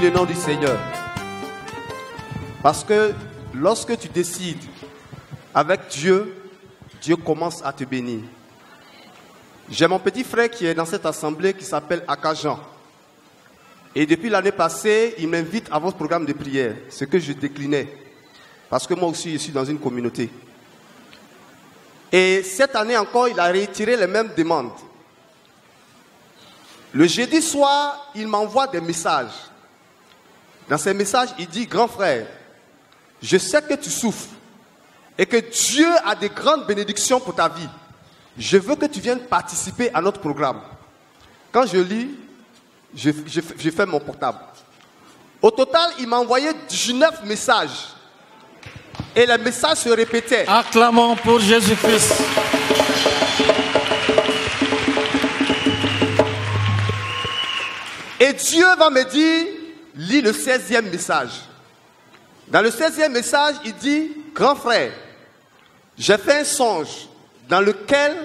le nom du Seigneur. Parce que lorsque tu décides avec Dieu, Dieu commence à te bénir. J'ai mon petit frère qui est dans cette assemblée qui s'appelle Akajan. Et depuis l'année passée, il m'invite à votre programme de prière, ce que je déclinais. Parce que moi aussi, je suis dans une communauté. Et cette année encore, il a retiré les mêmes demandes. Le jeudi soir, il m'envoie des messages. Dans ces messages, il dit, grand frère, je sais que tu souffres et que Dieu a des grandes bénédictions pour ta vie. Je veux que tu viennes participer à notre programme. Quand je lis, je, fais mon portable. Au total, il m'a envoyé 19 messages. Et les messages se répétaient. Acclamons pour Jésus-Christ. Et Dieu va me dire, lis le 16e message. Dans le 16e message, il dit, grand frère, j'ai fait un songe dans lequel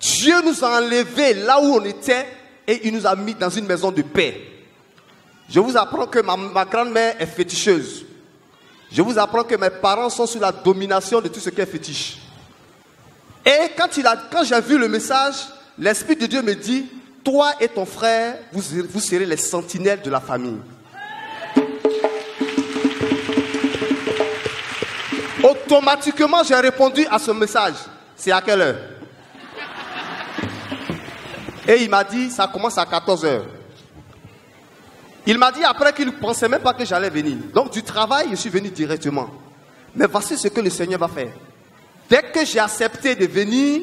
Dieu nous a enlevés là où on était et il nous a mis dans une maison de paix. Je vous apprends que ma, grand-mère est féticheuse. Je vous apprends que mes parents sont sous la domination de tout ce qui est fétiche. Et quand, quand j'ai vu le message, l'Esprit de Dieu me dit, toi et ton frère, vous, serez les sentinelles de la famille. Automatiquement, j'ai répondu à ce message. C'est à quelle heure? Et il m'a dit, ça commence à 14 heures. Il m'a dit après qu'il ne pensait même pas que j'allais venir. Donc du travail, je suis venu directement. Mais voici ce que le Seigneur va faire. Dès que j'ai accepté de venir,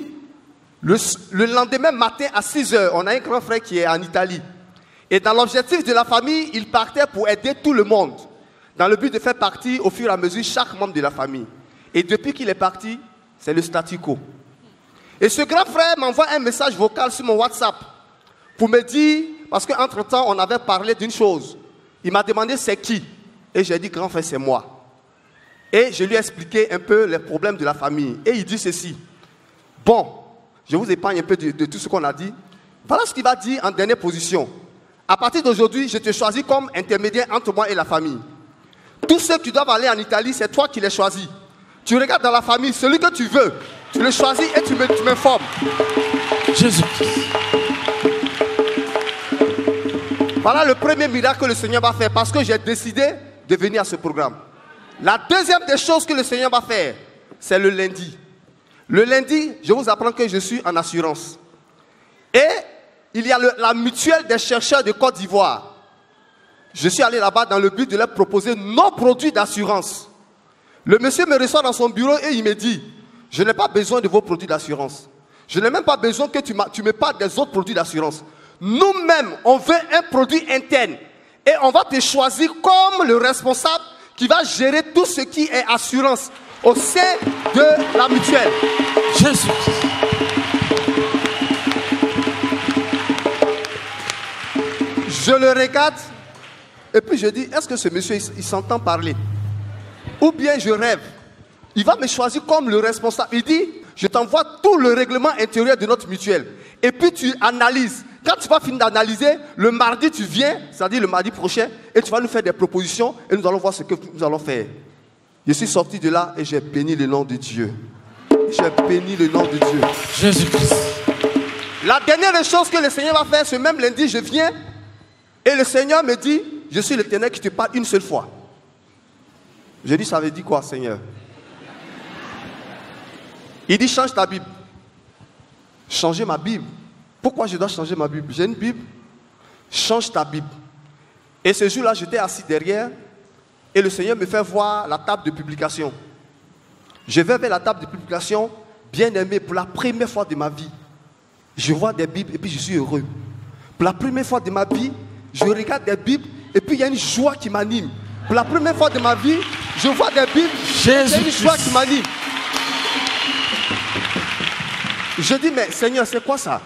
le, lendemain matin à 6 heures, on a un grand frère qui est en Italie. Et dans l'objectif de la famille, il partait pour aider tout le monde. Dans le but de faire partie au fur et à mesure chaque membre de la famille. Et depuis qu'il est parti, c'est le statu quo. Et ce grand frère m'envoie un message vocal sur mon WhatsApp pour me dire, parce qu'entre-temps, on avait parlé d'une chose. Il m'a demandé c'est qui? Et j'ai dit, grand frère, c'est moi. Et je lui ai expliqué un peu les problèmes de la famille. Et il dit ceci. Bon, je vous épargne un peu de, tout ce qu'on a dit. Voilà ce qu'il va dire en dernière position. À partir d'aujourd'hui, je te choisis comme intermédiaire entre moi et la famille. Tous ceux qui doivent aller en Italie, c'est toi qui les choisis. Tu regardes dans la famille, celui que tu veux, tu le choisis et tu m'informes. Jésus. Voilà le premier miracle que le Seigneur va faire parce que j'ai décidé de venir à ce programme. La deuxième des choses que le Seigneur va faire, c'est le lundi. Le lundi, je vous apprends que je suis en assurance. Et il y a la mutuelle des chercheurs de Côte d'Ivoire. Je suis allé là-bas dans le but de leur proposer nos produits d'assurance. Le monsieur me reçoit dans son bureau et il me dit, je n'ai pas besoin de vos produits d'assurance. Je n'ai même pas besoin que tu, tu me parles des autres produits d'assurance. Nous-mêmes, on veut un produit interne. Et on va te choisir comme le responsable qui va gérer tout ce qui est assurance au sein de la mutuelle. Jésus. Je le regarde et puis je dis, est-ce que ce monsieur, il, s'entend parler? Ou bien je rêve? Il va me choisir comme le responsable. Il dit, je t'envoie tout le règlement intérieur de notre mutuelle. Et puis tu analyses. Quand tu vas finir d'analyser, le mardi tu viens, c'est-à-dire le mardi prochain, et tu vas nous faire des propositions et nous allons voir ce que nous allons faire. Je suis sorti de là et j'ai béni le nom de Dieu. J'ai béni le nom de Dieu. Jésus-Christ. La dernière chose que le Seigneur va faire, ce même lundi, je viens et le Seigneur me dit, je suis l'éternel qui te parle une seule fois. Je dis, ça veut dire quoi, Seigneur? Il dit, change ta Bible. Changer ma Bible. Pourquoi je dois changer ma Bible? J'ai une Bible. Change ta Bible. Et ce jour-là, j'étais assis derrière et le Seigneur me fait voir la table de publication. Je vais vers la table de publication, bien aimé, pour la première fois de ma vie. Je vois des Bibles et puis je suis heureux. Pour la première fois de ma vie, je regarde des Bibles et puis il y a une joie qui m'anime. Pour la première fois de ma vie, je vois des Bibles, il y a une joie qui m'anime. Je dis, mais Seigneur, c'est quoi ça?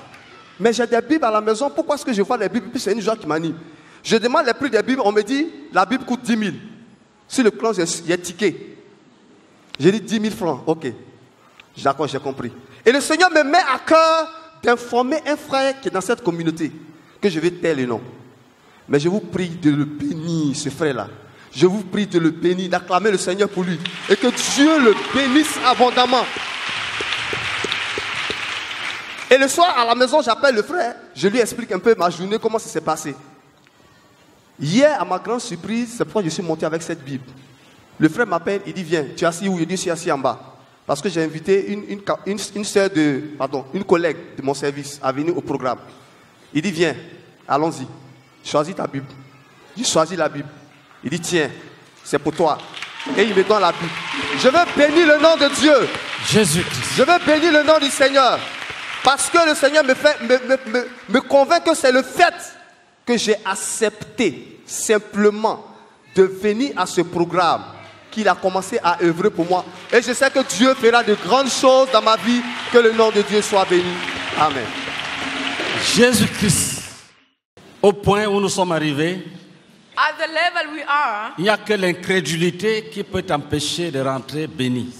Mais j'ai des Bibles à la maison, pourquoi est-ce que je vois des Bibles et puis c'est une joie qui m'anime? Je demande les prix des Bibles, on me dit, la Bible coûte 10 000. Si le y a ticket. J'ai dit 10 000 francs. Ok. D'accord, j'ai compris. Et le Seigneur me met à cœur d'informer un frère qui est dans cette communauté, que je vais taire le nom. Mais je vous prie de le bénir, ce frère-là. Je vous prie de le bénir, d'acclamer le Seigneur pour lui. Et que Dieu le bénisse abondamment. Et le soir, à la maison, j'appelle le frère. Je lui explique un peu ma journée, comment ça s'est passé. Hier, à ma grande surprise, c'est pourquoi je suis monté avec cette Bible. Le frère m'appelle, il dit Viens, tu es assis où? Il dit Je suis assis en bas. Parce que j'ai invité une, une, une, une de, pardon, une collègue de mon service à venir au programme. Il dit Viens, allons-y. Choisis ta Bible. J'ai choisi la Bible. Il dit Tiens, c'est pour toi. Et il me donne la Bible. Je veux bénir le nom de Dieu. Jésus-Christ. Je veux bénir le nom du Seigneur. Parce que le Seigneur me, fait, me, me- me- me convainc que c'est le fait que j'ai accepté simplement de venir à ce programme qu'il a commencé à œuvrer pour moi. Et je sais que Dieu fera de grandes choses dans ma vie. Que le nom de Dieu soit béni. Amen. Jésus-Christ. Au point où nous sommes arrivés, At the level we are, il n'y a que l'incrédulité qui peut t'empêcher de rentrer béni.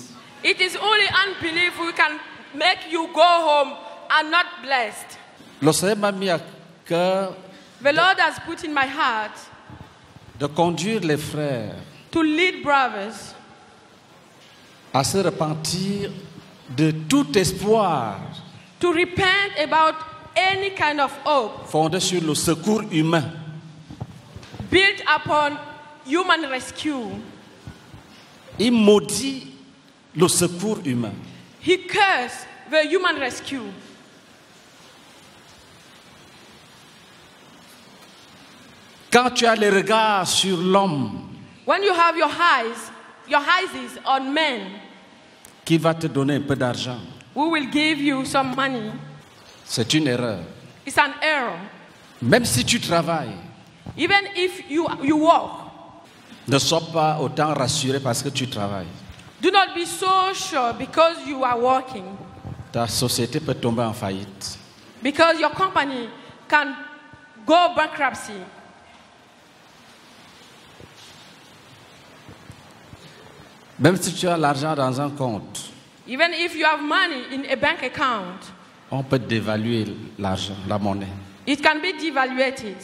it is only unbelief who can make you go home and not blessed. Le Seigneur m'a mis à cœur The Lord has put in my heart de conduire les frères to lead brothers à se repentir de tout espoir to repent about any kind of hope fondé sur le secours humain. built upon human rescue. Il maudit le secours humain. He cursed the human rescue. Quand tu as le regard sur l'homme When you have your eyes, your eyes is on men qui va te donner un peu d'argent, who will give you some money, c'est une erreur. it's an error. Même si tu travailles, Even if you, you work, ne sois pas autant rassuré parce que tu travailles. do not be so sure because you are working, Ta société peut tomber en faillite. because your company can go bankruptcy. Même si tu as l'argent dans un compte, Even if you have money in a bank account, on peut dévaluer l'argent, la monnaie. it can be devaluated.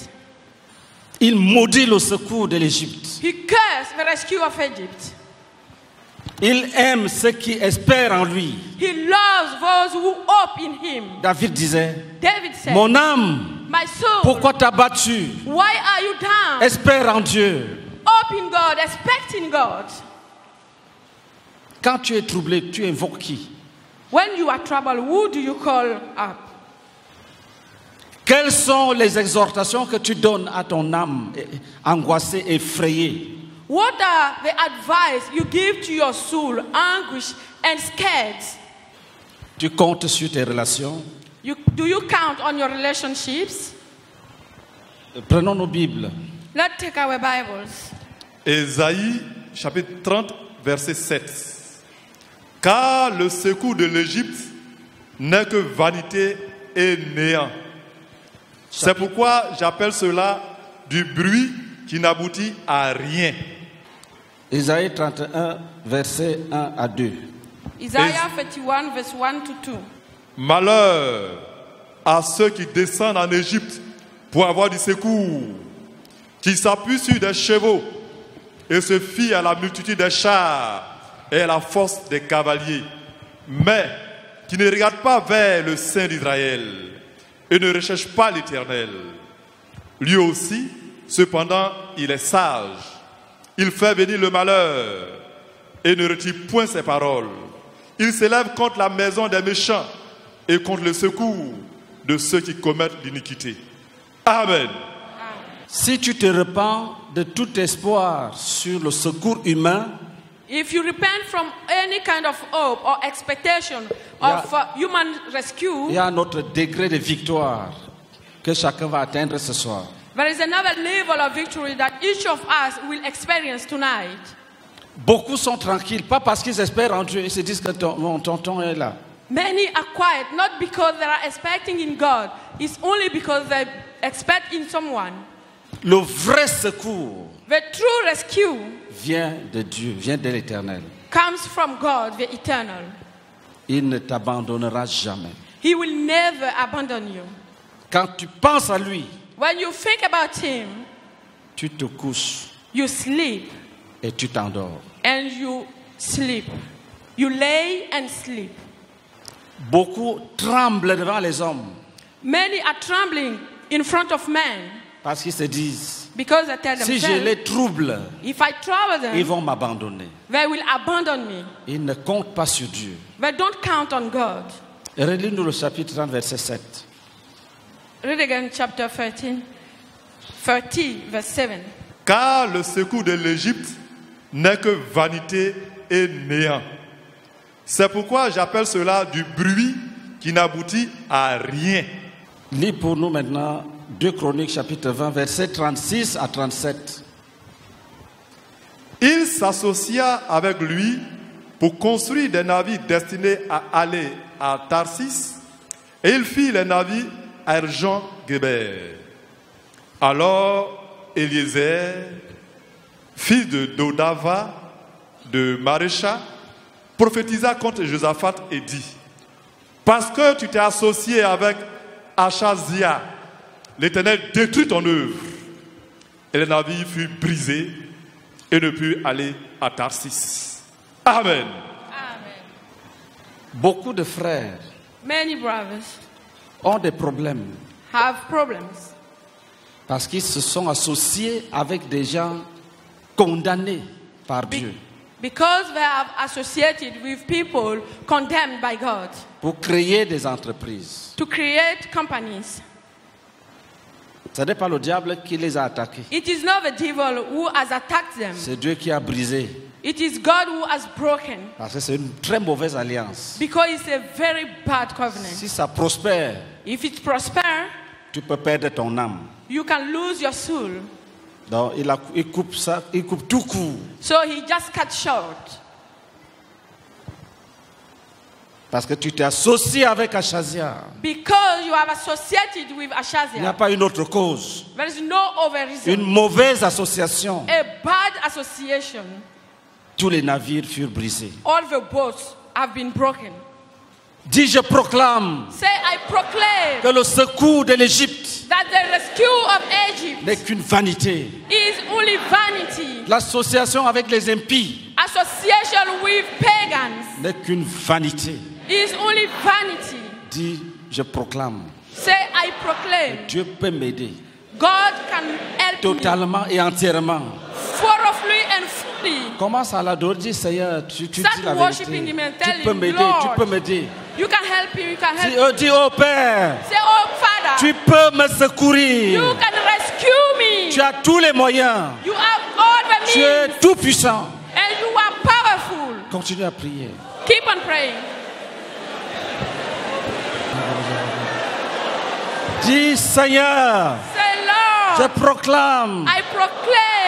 Il maudit le secours de l'Égypte. He cursed the rescue of Egypt. Il aime ceux qui espèrent en lui. He loves those who hope in him. David disait, David said, mon âme, My soul, pourquoi t'as battu? why are you down? Espère en Dieu. Hope in God, expect in God. Quand tu es troublé, tu invoques qui? When you are troubled, who do you call up? Quelles sont les exhortations que tu donnes à ton âme angoissée, effrayée? What are the advice you give to your soul, anguish and scared? Tu comptes sur tes relations? You, do you count on your relationships? Prenons nos Bibles. Let's take our Bibles. Ésaïe chapitre 30, verset 7. Car le secours de l'Égypte n'est que vanité et néant. C'est pourquoi j'appelle cela du bruit qui n'aboutit à rien. Isaïe 31, verset 1 à 2. Isaiah 31, verse 1 to 2. Malheur à ceux qui descendent en Égypte pour avoir du secours, qui s'appuient sur des chevaux et se fient à la multitude des chars et la force des cavaliers, mais qui ne regardent pas vers le Saint d'Israël et ne recherchent pas l'Éternel. Lui aussi, cependant, il est sage. Il fait venir le malheur et ne retire point ses paroles. Il s'élève contre la maison des méchants et contre le secours de ceux qui commettent l'iniquité. Amen. Si tu te repens de tout espoir sur le secours humain, If you repent from any kind of hope or expectation of uh, human rescue, il y a un autre degré de victoire que chacun va atteindre ce soir. there is another level of victory that each of us will experience tonight. Beaucoup sont tranquilles, pas parce qu'ils espèrent en Dieu, ils se disent que ton, mon tonton est là. Many are quiet not because they are expecting in God, it's only because they expect in someone. Le vrai secours The true rescue vient de Dieu, vient de l'Éternel. comes from God, the eternal. Il ne t'abandonnera jamais. He will never abandon you. Quand tu penses à lui, When you think about Him, tu te couches you sleep et tu t'endors. and you sleep. You lay and sleep. Beaucoup tremblent devant les hommes Many are trembling in front of men parce qu'ils se disent, because they tell si je les trouble, if I trouble ils them, vont m'abandonner. they will abandon me. Ils ne comptent pas sur Dieu. They don't count on God. Relis-nous le chapitre 30, verset 7. Read again chapter 13, 30, verse 7. Car le secours de l'Égypte n'est que vanité et néant. C'est pourquoi j'appelle cela du bruit qui n'aboutit à rien. Lis pour nous maintenant 2 Chroniques, chapitre 20, verset 36 à 37. Il s'associa avec lui pour construire des navires destinés à aller à Tarsis, et il fit les navires à Erjan Geber. Alors Eliezer, fils de Dodava, de Marécha, prophétisa contre Josaphat et dit Parce que tu t'es associé avec Achazia, l'Éternel détruit ton œuvre. Et le navire fut brisé et ne put aller à Tarsis. Amen. Amen. Beaucoup de frères Many brothers ont des problèmes have problems parce qu'ils se sont associés avec des gens condamnés par be- Dieu because they have associated with people condemned by God pour créer des entreprises. to create companies. Ce n'est pas le diable qui les a attaqués. It is not the devil who has attacked them. C'est Dieu qui a brisé. It is God who has broken Parce que c'est une très mauvaise alliance. because it's a very bad covenant. Si ça prospère, If it prosper, tu peux perdre ton âme. you can lose your soul. Donc il, a- il coupe ça, il coupe tout court. So he just cut short Parce que tu t'es associé avec Achazia. because you have associated with Il n'y a Ashazia. pas une autre cause. There is no other reason. Une mauvaise association. A bad association. Tous les navires furent brisés. All the boats have been broken. Dis, je proclame Say, I proclaim que le secours de l'Égypte n'est qu'une vanité. is only vanity. L'association avec les impies n'est qu'une vanité. Is only vanity. Dis, je proclame. Say, I proclaim Dieu peut m'aider God can help me totalement et entièrement. thoroughly and fully. Commence à l'adorer, dis Seigneur, tu, tu Start dis la worshiping vérité. him and Tu tell peux him, m'aider, tu peux m'aider. You can help him, you can Dis, help oh, dis, oh Père, Say, Oh Father, tu peux me secourir. you can rescue me. Tu as tous les moyens. You have all the Tu es means tout puissant. and you are powerful. Continue à prier. Keep on praying. Dis Seigneur, Lord, je proclame I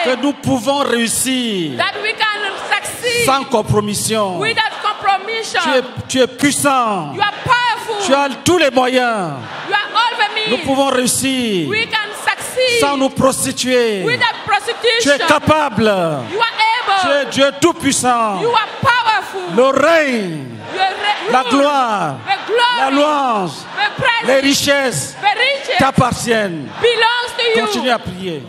que nous pouvons réussir that we can succeed sans compromission. without compromission. Tu es, tu es puissant. You are powerful. Tu as tous les moyens. You are all the Nous pouvons réussir We can succeed sans nous prostituer. without Tu prostitution. es capable. You are Tu es Dieu tout puissant. You are powerful. Le règne, la gloire, the glory, la louange, the les richesses t'appartiennent. belongs to you. Continue à prier.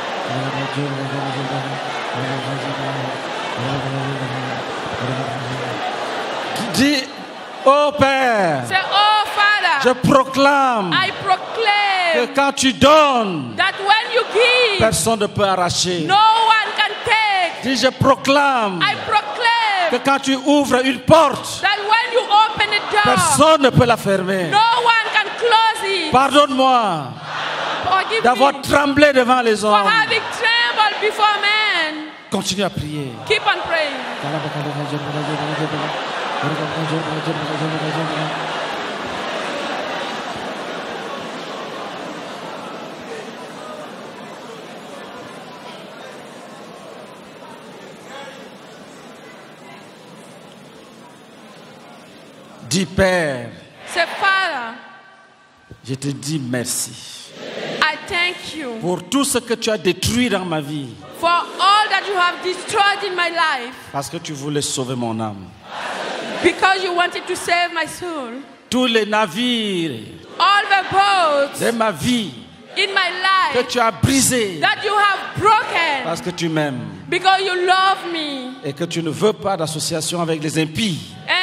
Dis, ô Père, Say, oh je Father, proclame I que proclaim quand tu donnes, that when you give, personne ne peut arracher. no one can take. Dis, je proclame I proclaim que quand tu ouvres une porte, that when you open the door, personne ne peut la fermer. no one can close it. Pardonne-moi d'avoir tremblé devant les hommes. Continue à prier. Keep on praying. Dis Père, Father, je te dis merci. Thank you pour tout ce que tu as détruit dans ma vie. for all that you have destroyed in my life Parce que tu voulais sauver mon âme. because you wanted to save my soul. Tous les navires All the boats de ma vie in my que life tu as brisés that you have broken parce que tu m'aimes because you love me et que tu ne veux pas d'association avec les impies. and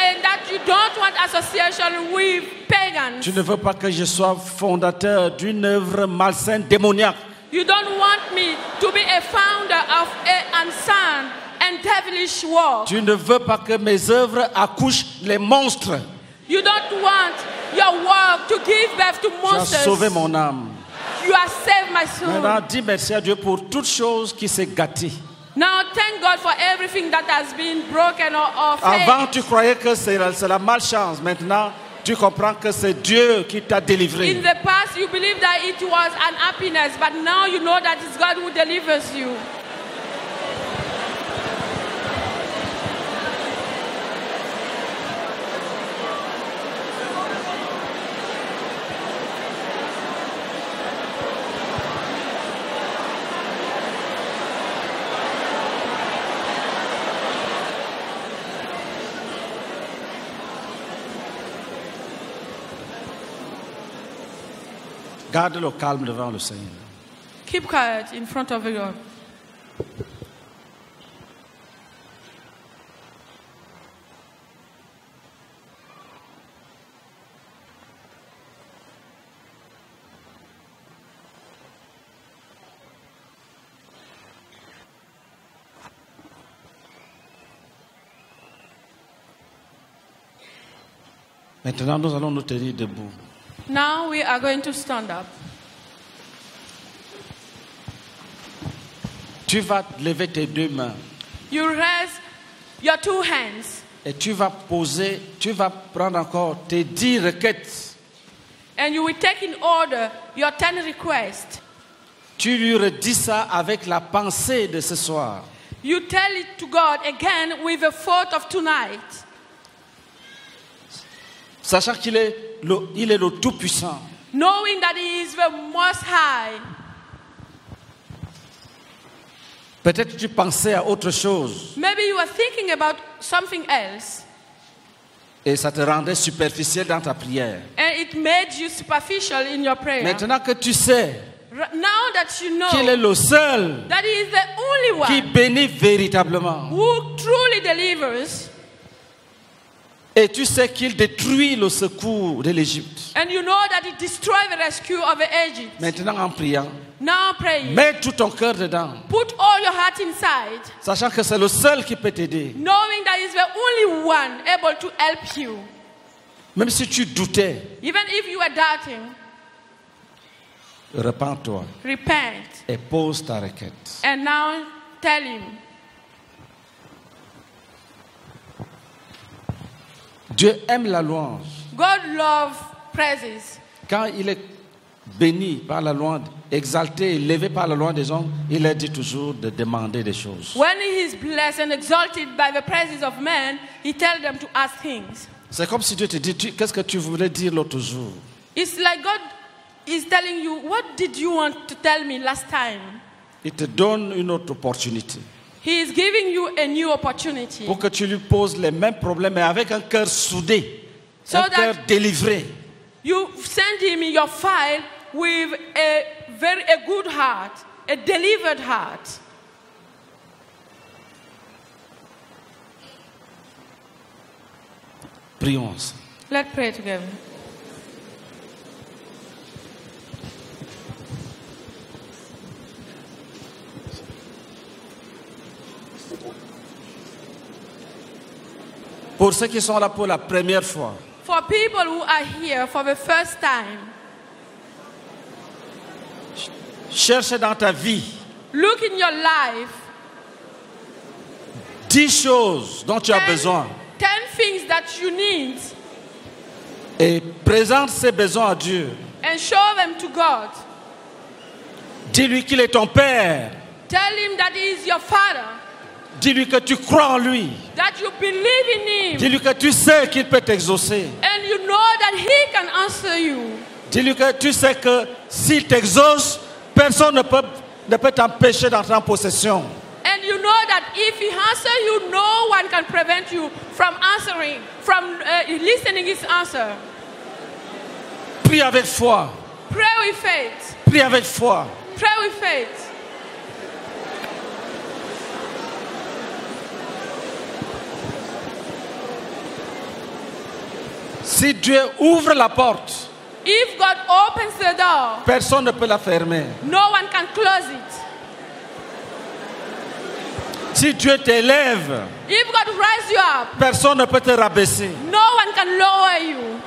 association with pagans. Tu ne veux pas que je sois fondateur d'une œuvre malsaine, démoniaque. You don't want me to be a founder of a unsound and devilish work. Tu ne veux pas que mes œuvres accouchent les monstres. You don't want your work to give birth to Tu as monsters. sauvé mon âme. You have saved my soul. Maintenant, dis merci à Dieu pour toute chose qui s'est gâtée. Now thank God for everything that has been broken or, or. Avant, tu croyais que c'est la, c'est la malchance. Maintenant, tu comprends que c'est Dieu qui t'a In the past, you believed that it was an happiness, but now you know that it's God who delivers you. Garde le calme devant le Seigneur. Keep quiet in front of God. Maintenant, nous allons nous tenir debout. Now we are going to stand up. Tu vas lever tes deux mains You raise your two hands et tu vas poser, tu vas prendre encore tes dix requêtes. and you will take in order your 10 requests. Tu lui redis ça avec la pensée de ce soir. You tell it to God again with the thought of tonight, Sachant qu'il est le, il est le Tout-Puissant. knowing that He is the Most High. Peut-être que tu pensais à autre chose Maybe you are thinking about something else et ça te rendait superficiel dans ta prière. and it made you superficial in your prayer. Maintenant que tu sais Now that you know qu'il est le seul that He is the only qui one bénit véritablement who truly delivers, et tu sais qu'il détruit le secours de l'Égypte. and you know that He destroyed the rescue of Egypt. Maintenant en priant, Now praying. mets tout ton cœur dedans, Put all your heart inside, sachant que c'est le seul qui peut t'aider. knowing that He's the only one able to help you. Même si tu doutais, Even if you are doubting, repens-toi repent. et pose ta requête. And now tell Him, Dieu aime la louange. God loves praises. Quand il est béni par la louange, exalté, élevé par la louange des hommes, il a dit toujours de demander des choses. When He is blessed and exalted by the praises of men, He tells them to ask things. C'est comme si Dieu te dit, qu'est-ce que tu voulais dire l'autre jour? It's like God is telling you, What did you want to tell me last time? Il te donne une autre opportunité He is giving you a new opportunity pour que tu lui poses les mêmes problèmes, mais avec un cœur soudé, So un cœur délivré. You send him your file with a very a good heart, a delivered heart. Prions. Let's pray together. Pour ceux qui sont là pour la première fois, For people who are here for the first time, cherche dans ta vie look in your life. dix choses dont tu as ten- besoin ten things that you need et présente ces besoins à Dieu. and show them to God. Dis-lui qu'il est ton Père. Tell him that he is your father, Dis-lui que tu crois en lui. that you believe in him, Dis-lui que tu sais qu'il peut t'exaucer. and you know that he can answer you. Dis-lui que tu sais que s'il t'exauce, Personne ne peut, ne peut t'empêcher d'entrer en possession. And you know that if he answers you, no one can prevent you from answering, from uh, listening his answer. Prie avec foi. Pray with faith. Prie avec foi. Pray with faith. Si Dieu ouvre la porte, If God opens the door, personne ne peut la fermer. no one can close it. Si Dieu t'élève, If God rise you up, personne ne peut te rabaisser. no one can lower you.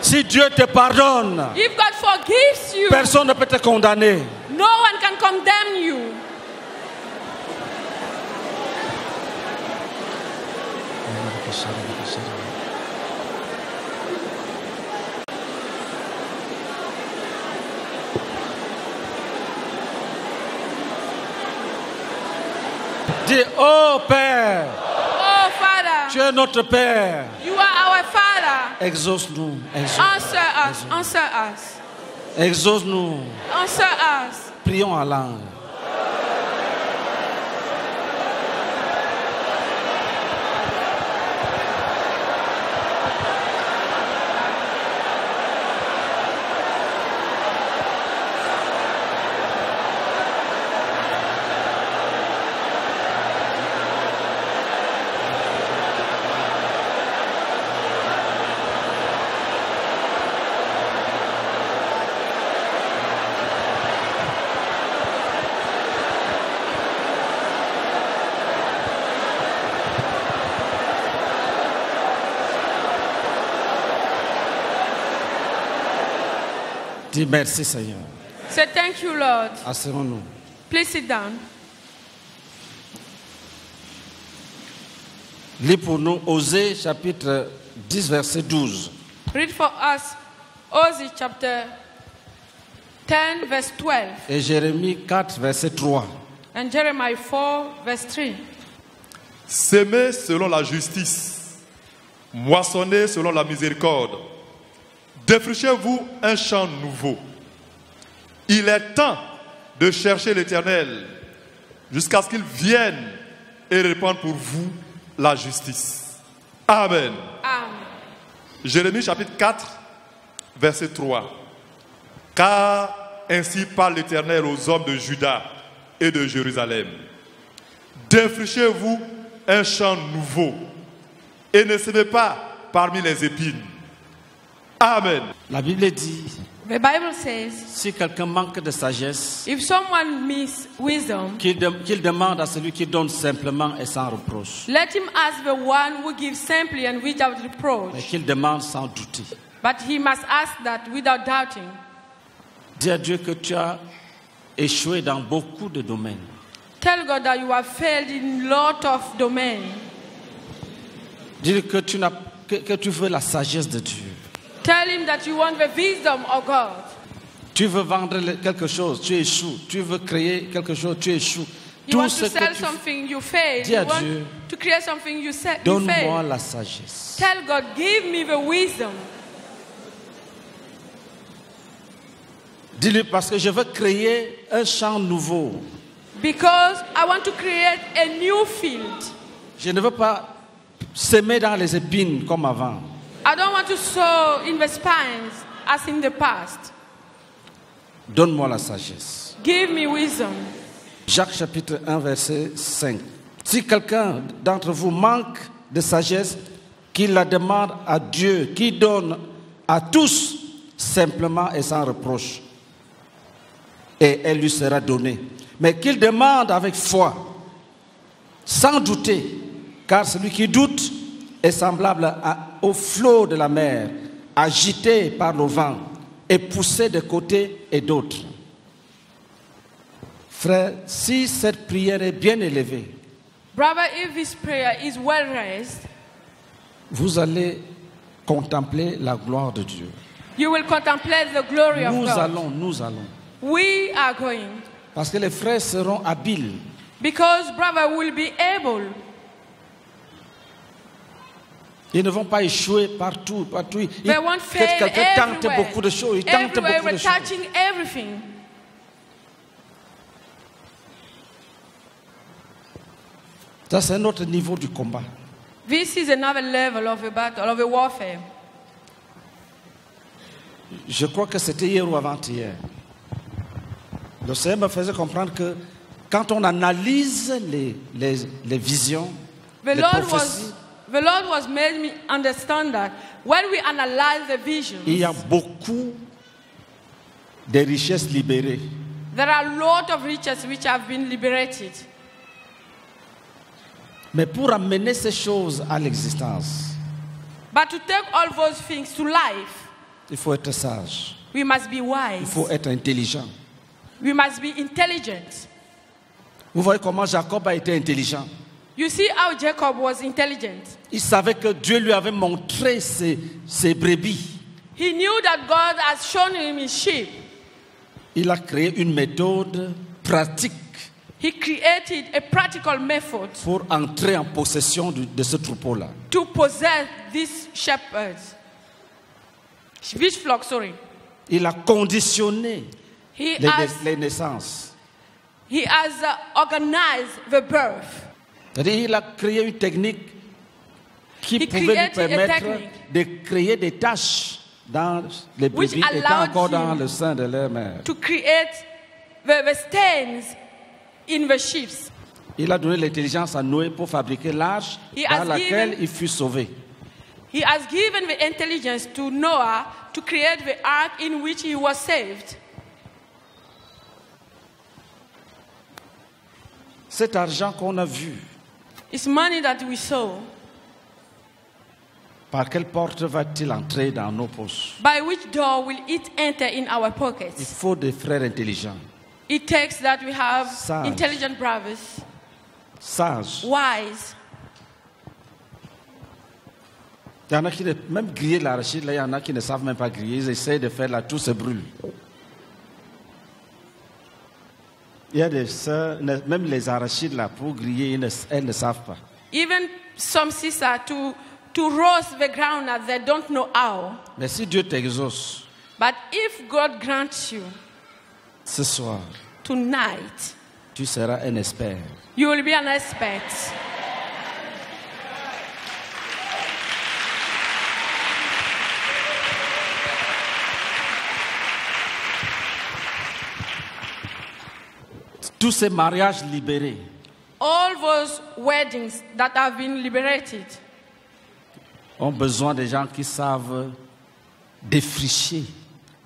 Si Dieu te pardonne, If God forgives you, personne ne peut te condamner. no one can condemn you. Dis, oh Père, Oh, Father, tu es notre Père. you are our Father. Exauce-nous, exauce- Answer us, answer us, exauce-nous. answer us. Prions en langue. Dis merci Seigneur. Say thank you, Lord. Asseyons-nous. Please sit down. Lis pour nous Osée chapitre 10 verset 12. Read for us Hosea chapter 10, verse 12, Et Jérémie 4 verset 3. and Jeremiah 4, verse 3. S'aimer selon la justice, moissonner selon la miséricorde. Défrichez-vous un champ nouveau. Il est temps de chercher l'Éternel jusqu'à ce qu'il vienne et répande pour vous la justice. Amen. Amen. Jérémie chapitre 4, verset 3. Car ainsi parle l'Éternel aux hommes de Juda et de Jérusalem. Défrichez-vous un champ nouveau et ne semez pas parmi les épines. Amen. La Bible dit, The Bible says, si quelqu'un manque de sagesse, if someone miss wisdom, qu'il de- qu'il demande à celui qui donne simplement et sans reproche. let him ask the one who gives simply and without Mais reproach. qu'il demande sans douter. But he must ask that without doubting. Dis à Dieu que tu as échoué dans beaucoup de domaines. Tell God that you have failed in lot of domain. Dis que tu, n'as- que, que tu veux la sagesse de Dieu. Tell him that you want the wisdom of God. Tu veux vendre quelque chose, tu échoues. Tu veux créer quelque chose, tu échoues. You want ce to que sell tu something, you fail. Dis You à want Dieu, to create something, you, se- you donne-moi fail. la sagesse. Tell God, give me the wisdom. Dis-lui parce que je veux créer un champ nouveau. Because I want to create a new field. Je ne veux pas s'aimer dans les épines comme avant. I don't want to sow in the spines as in the past. Donne-moi la sagesse. Give me wisdom. Jacques chapitre 1 verset 5. Si quelqu'un d'entre vous manque de sagesse, qu'il la demande à Dieu, qui donne à tous simplement et sans reproche. Et elle lui sera donnée. Mais qu'il demande avec foi, sans douter, car celui qui doute est semblable à- au flot de la mer, agité par le vent et poussé de côté et d'autre. Frère, si cette prière est bien élevée, Brother, if this prayer is well raised, vous allez contempler la gloire de Dieu. you will contemplate the glory of Nous God. allons, nous allons. We are going. Parce que les frères seront habiles. Because brother will be able. Ils ne vont pas échouer partout, partout. Ils- Quelqu'un tente beaucoup de choses. Il tente Everywhere beaucoup de choses. everything. Ça, c'est un autre niveau du combat. This is another level of a battle, of a warfare. Je crois que c'était hier ou avant-hier. Le Seigneur me faisait comprendre que quand on analyse les, les, les visions, The les Lord prophéties, was the Lord was made me understand that when we analyze the vision, il y a beaucoup de richesses libérées. there are a lot of riches which have been liberated. Mais pour amener ces choses à l'existence, But to take all those things to life, il faut être sage, we must be il wise. faut être intelligent. We must be intelligent. Vous voyez comment Jacob a été intelligent. You see how Jacob was intelligent. Il savait que Dieu lui avait montré ses, ses brebis. He knew that God has shown him his sheep. Il a créé une méthode pratique He created a practical method pour entrer en possession de, de ce troupeau-là. to possess these shepherds. Which flock, sorry? Il a conditionné He les, has, les naissances. he has uh, organized the birth. C'est-à-dire, il a créé une technique qui He pouvait lui permettre de créer des tâches dans les brebis étant encore dans le sein de leur mère. to create the, the stains in the ships. Il a donné l'intelligence à Noé pour fabriquer l'arche He dans laquelle given- il fut sauvé. He has given the intelligence to Noah to create the ark in which he was saved. Cet argent qu'on a vu, It's money that we saw. par quelle porte va-t-il entrer dans nos poches? By which door will it enter in our Il pockets? faut des frères intelligents, It takes that we have Sage. intelligent brothers, sages. wise. Il y en a qui, ne- même griller l'arachide, il y en a qui ne savent même pas griller. Ils essayent de faire là, tout se brûle. Il y a des sœurs, ne- même les arachides là, pour griller, ne- elles ne savent pas. Even some sisters to, to roast the groundnut, they don't know how. Mais si Dieu t'exauce But if God grants you ce soir, tonight, tu seras un expert. you will be an expert. Tous ces mariages libérés, All those weddings that have been liberated ont besoin de gens qui savent défricher,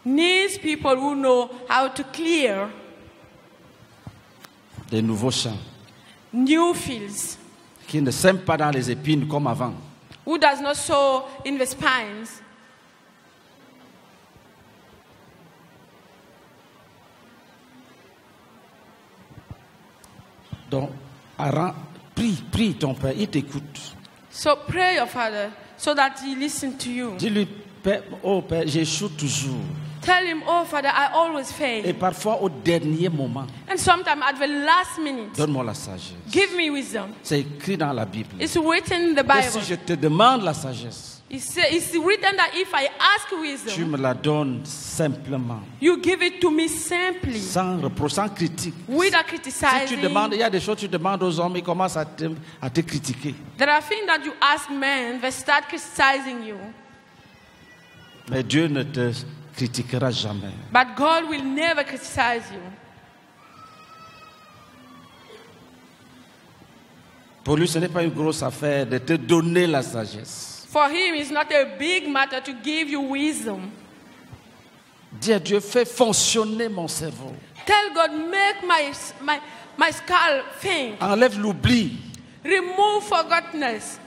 needs people who know how to clear des nouveaux champs, new fields, qui ne sèment pas dans les épines comme avant. who does not sow in the spines. Donc, Aaron, prie, prie ton Père, il t'écoute. So pray your father so that he listen to you. Dis-lui, Père, oh Père, j'échoue toujours. Tell him, oh father, I always Et fail. parfois au dernier moment, And sometimes at the last minute, donne-moi la sagesse. give me wisdom. C'est écrit dans la Bible. It's written in the Et si Bible. je te demande la sagesse, It's, it's written that if I ask tu wisdom, me la donnes simplement, you give it to me simply, sans reproche, sans critique. without Si criticizing. tu demandes, il y a des choses que tu demandes aux hommes, ils commencent à te, à te critiquer. There are things that you ask men, they start criticizing you. Mais Dieu ne te critiquera jamais. But God will never criticize you. Pour lui, ce n'est pas une grosse affaire de te donner la sagesse. For him, it's not a big matter to give you wisdom. Dis à Dieu, fais fonctionner mon cerveau. Tell God, make my, my, my skull think. Enlève l'oubli. Remove forgottenness.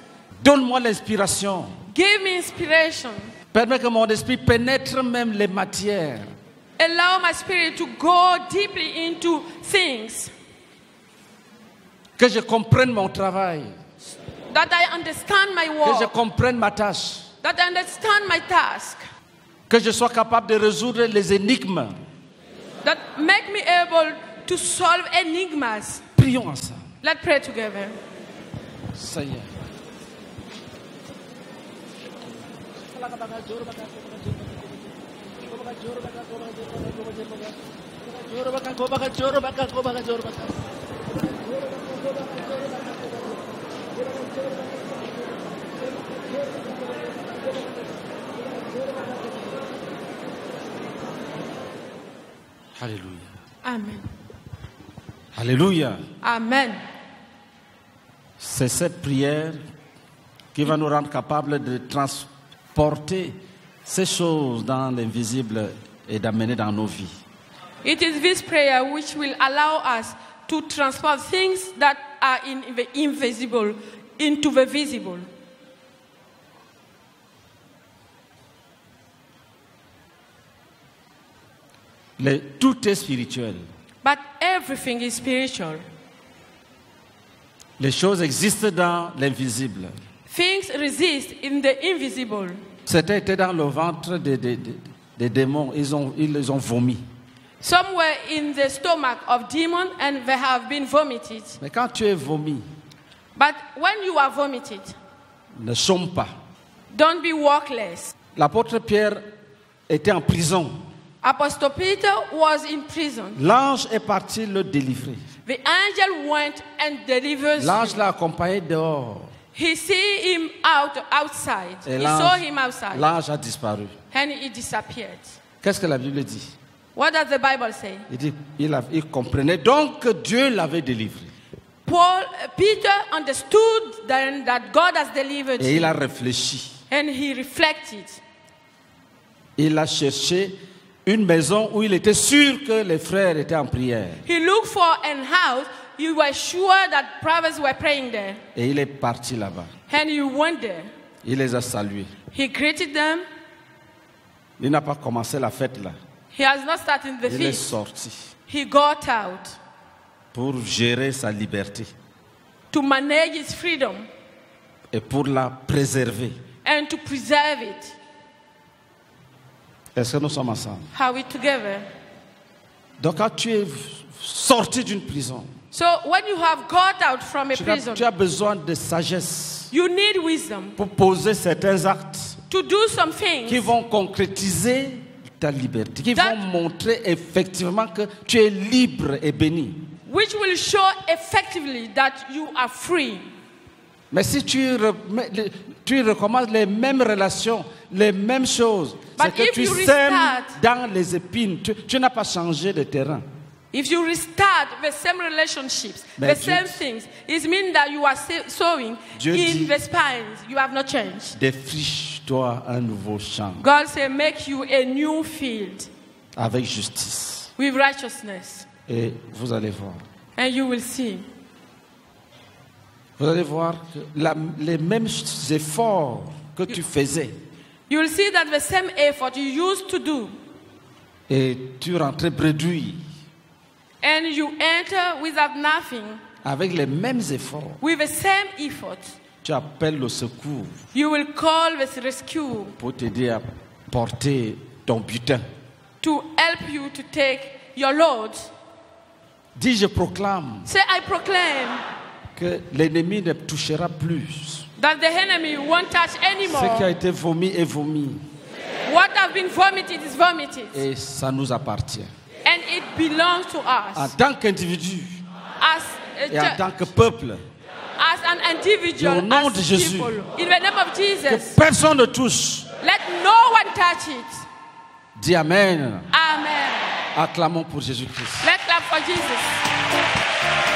Donne-moi l'inspiration. Give me inspiration. Permets que mon esprit pénètre même les matières. Allow my spirit to go deeply into things Que je comprenne mon travail. That I understand my Que je work, comprenne ma tâche. that I understand my task, Que je sois capable de résoudre les énigmes. that make me able to solve enigmas. Prions ensemble. Let's pray together. Seigneur. Alléluia. Amen. Alléluia. Amen. C'est cette prière qui va nous rendre capables de transporter ces choses dans l'invisible et d'amener dans nos vies. It is this prayer which will allow us to transport things that are in the invisible into the visible. Les- tout est spirituel. But everything is spiritual. Les choses existent dans l'invisible. Things resist in the invisible. C'était dans le ventre des, des- des- des démons. Ils, ont, ils les ont vomi. Some were in the stomach of demon and they have been vomited. Mais quand tu es vomi, But when you are vomited, ne somme pas. don't be workless. L'apôtre Pierre était en prison. Apostle Peter was in prison. L'ange est parti le délivrer. The angel went and delivered L'ange him. l'a accompagné dehors. He see him out outside. Et He saw l'ange him outside. l'ange a disparu. And he disappeared. Qu'est-ce que la Bible dit? What does the Bible say? Il dit il, a- il comprenait donc que Dieu l'avait délivré. Paul, Peter understood then that God has delivered Et il a réfléchi. And he reflected. Il a cherché une maison où il était sûr que les frères étaient en prière. He looked for an house. You were sure that brothers were praying there. Et il est parti là-bas. And you went there. Il les a salués. He greeted them. Il n'a pas commencé la fête là. He has not started the Il est sorti He got out pour gérer sa liberté to manage his freedom et pour la préserver. and to preserve it. Est-ce que nous sommes ensemble? Are we together? Donc quand tu es sorti d'une prison, So when you have got out from a tu as, prison, tu as besoin de sagesse you need wisdom pour poser certains actes to do some things qui vont concrétiser ta liberté, qui vont montrer effectivement que tu es libre et béni. which will show effectively that you are free. Mais si tu, remets tu recommences les mêmes relations, les mêmes choses, c'est que if tu you sèmes restart- dans les épines. Tu, tu n'as pas changé de terrain. If you restart the same relationships, Mais the Dieu- same things, it means that you are sowing Dieu in dit- the spines. You have not changed. Défriche-toi un nouveau champ God said, make you a new field avec justice. with righteousness, Et vous allez voir. and you will see. Vous allez voir que la- les mêmes efforts que tu faisais You will see that the same effort you used to do, et tu rentrais bredouille and you enter without nothing, avec les mêmes efforts. with the same effort, Tu appelles le secours you will call the rescue pour t'aider à porter ton butin. to help you to take your load. Dis, je proclame Say, I proclaim que l'ennemi ne touchera plus. that the enemy won't touch Ce qui a anymore. été vomi est vomi What has been vomited is vomited, et ça nous appartient. and it belongs to En us tant qu'individu as a et en tant que peuple, as an individual, Au nom as de Jésus. people. In the name of que Jesus, personne ne touche. let no one touch it. Dis Amen. Amen. Acclamons pour Jésus-Christ. Let's clap for Jesus.